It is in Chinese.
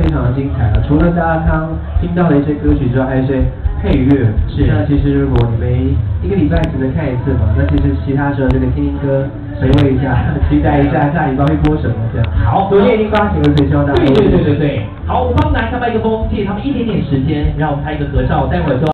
非常的精彩啊！除了大家刚听到的一些歌曲之外，还有一些配乐。是。那其实如果你们一个礼拜只能看一次嘛，那其实其他时候就可以听听歌，回味一下，期待一下下礼拜会播什么这样。好，昨天已经发行了，所以希望大家。对对对对对。好，我帮拿下麦克风，借他们一点点时间，让我们拍一个合照，待会儿就。